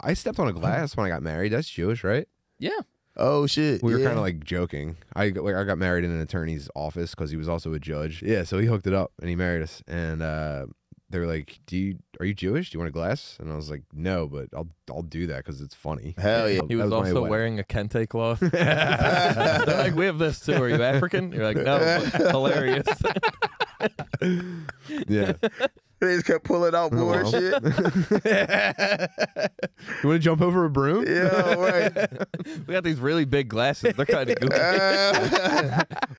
I stepped on a glass when I got married. That's Jewish, right? Yeah. Oh shit. We were yeah. kind of like joking. I got- like I got married in an attorney's office because he was also a judge. Yeah, so he hooked it up and he married us. And uh, they were like, "Do you are you Jewish? Do you want a glass?" And I was like, "No, but I'll I'll do that because it's funny." Hell yeah. He That was, also wearing a kente cloth. They're like, we have this too. Are you African? You're like, no. hilarious. Yeah. They just kept pulling out oh, more well. shit. you want to jump over a broom? Yeah, right. we got these really big glasses. They're kind of goofy.